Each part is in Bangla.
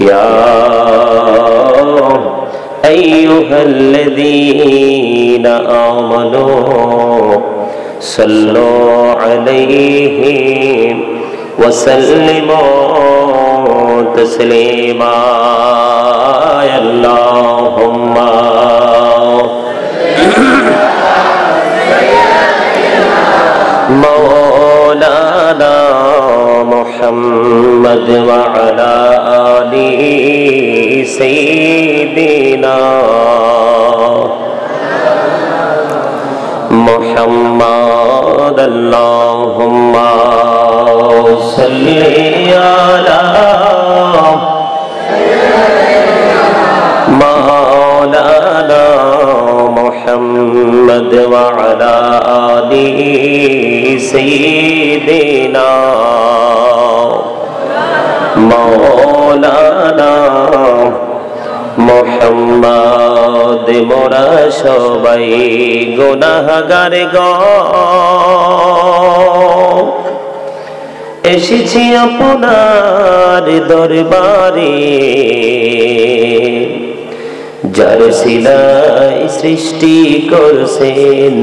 يا أيها الذين آمنوا صلوا عليه وسلموا تسليما. اللهم مولانا محمد وعلى آله سيدنا محمد. اللهم صل على مولانا محمد وعلى آله سيدنا মৌলানা মোহাম্মদ মোরা সবাই গুনাহগার গ। এসেছি আপনার দরবারে যার শিলায় সৃষ্টি করছেন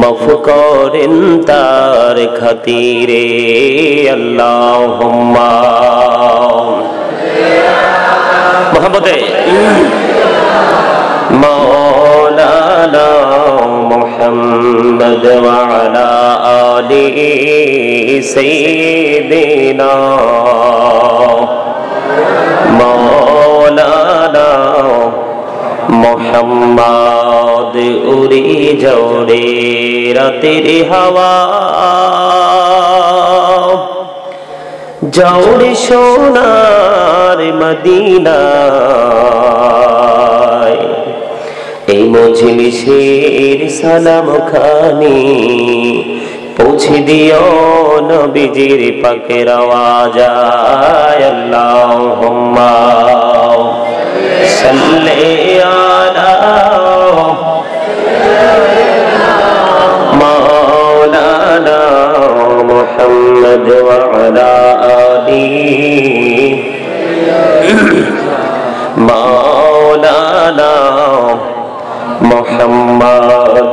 মফ করেন তার খাতিরে আল্লাহ মোহাম্মদে مولانا محمد وعلى آله سيدنا مولانا মোহাম্মদ উড়ি জোরে রাতের হাওয়া। জৌড়ে সোনার মদিনায় এই মজলিসের সালাম খানি পৌঁছে দিও নবীজির পাকের আওয়াজ আল্লাহুম্মা সাল্লি আলা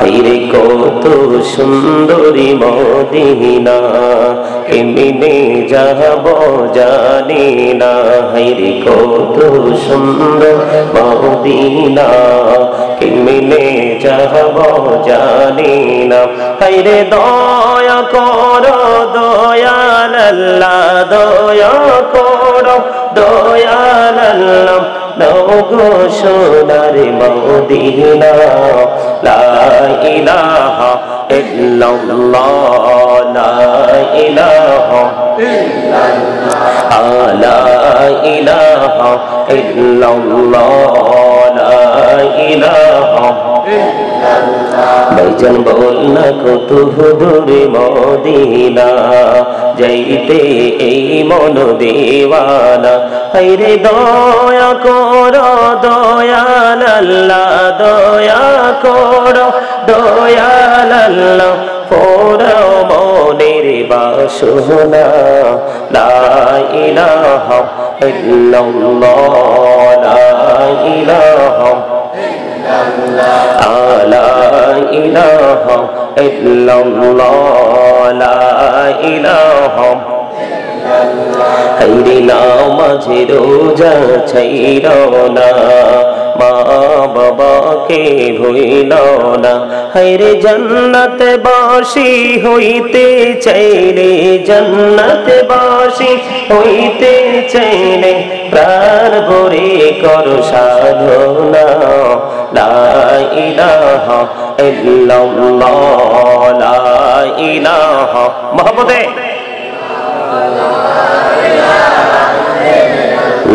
হাইরে কত সুন্দরী মদিনা কেমিনে যাব জানি না। হাইরে কত সুন্দর মদিনা কেমিনে যাব জানি না। হাইরে দয়া কর, দয়াল আল্লাহ, দয়া কর, দয়াল আল্লাহ। নগো সোনার মদিনা লা ইলাহা ইল্লাল্লাহ লা ইলাহা ইল্লাল্লাহ লা ইলাহা ইল্লাল্লাহ লা ইলাহা ভাইজান বল না কত দূরে মদিনা, যাইতে এই মন দেওয়ানা। হাইরে দয়া কর দয়াল আল্লাহ দয়া কর দয়াল আল্লাহ পোড়াও মনের বাসনা। লা ইলাহা ইল্লাল্লাহ। إلا الله لا إله হাইরে নামাজে রোজা ছাইর না মা বাবাকে ভুইল না হাইরে জন্নত বাসি হইতে চাইলে জন্নত বাসি হইতে চাইলে প্রাণ ভরে কর সাধনা لا إله إلا الله لا إله محبت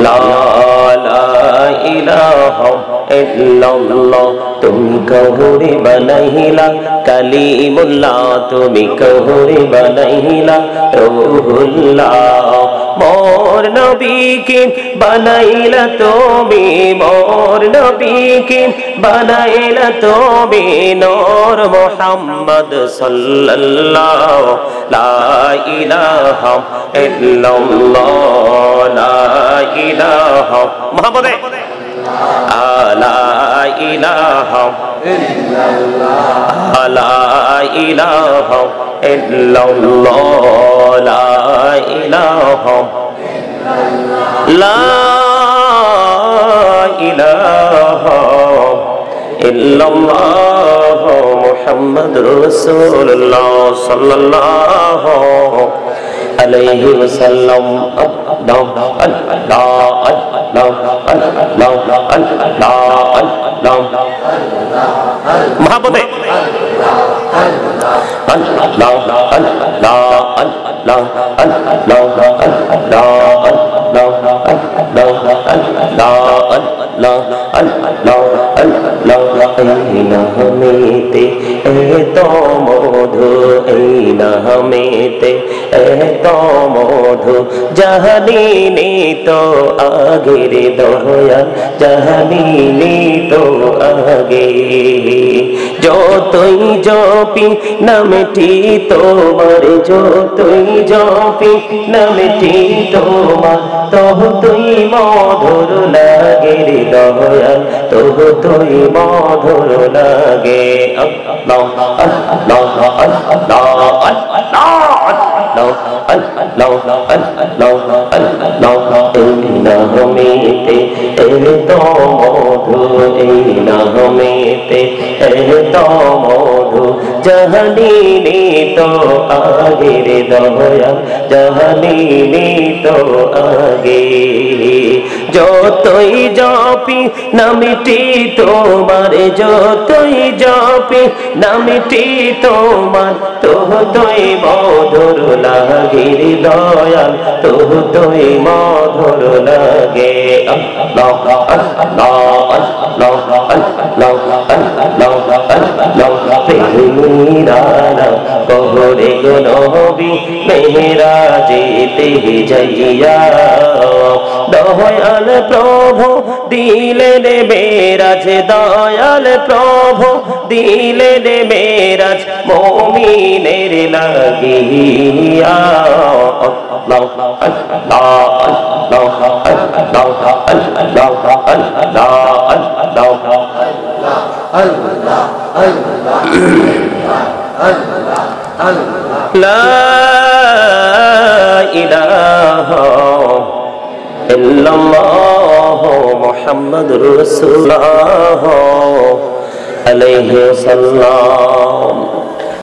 لا لا إله إلا الله تم كهوري بنهلا كليم الله تم كهوري بنهلا روح الله মোর নবীকে বানাইলা তুমি, মোর নবীকে বানাইলা তুমি নূর মুহাম্মদ সাল্লাল্লাহু লা ইলাহা ইল্লাল্লাহ, লা ইলাহা। মুহাম্মদে লা ইলাহা ইল্লাল্লাহ লা ইলাহা ইল্লাল্লাহ লা ইলাহা লা ইলাহা ইল্লাল্লাহ মুহাম্মাদুর রাসূলুল্লাহ সাল্লাল্লাহু আলাইহি ওয়াসাল্লাম আল্লাহ আল্লাহ আল্লাহ আল্লাহ আল্লাহ আল্লাহ মহাপদে আল্লাহ আল্লাহ আল্লাহ আল্লাহ আল্লাহ হমেতে এত মধু, এই না হমেতে এত মধু। জাহানি তো আগের দয়া জাহানি তো আগে। যতই জপি নামটি তোমার যতই জপি নামটি তোমার তহ তুই মধুর লাগে রে দয়াল তহ তুই মধুর লাগে আল্লাহ আল্লাহ আল্লাহ আল্লাহ এই তো এই নামেতে এই তো মধু জাহানি তো আগে রে দয়া জাহানি তো আগে যতই জপি নামিটি তোমার যতই জপি নামিটি তোমার তোহ তুই মধুর লাগে রে দয়াল তোহ তুই মধুর লাগে আল্লাহ আল্লাহ আল্লাহ আল্লাহ আল্লাহ আল্লাহ প্রেমীরানা কহরে গো নবী মেহরা যেতে যাইয়া দয়াল প্রভু দিলে রে মেরাজ দয়াল প্রভু দিলে রে মেরাজ মমিনের লাগিয়া আল্লাহ আল্লাহ আল্লাহ আল্লাহ আল্লাহ আল্লাহ আল্লাহ আল্লাহ لا إله إلا الله محمد رسول الله عليه وسلم.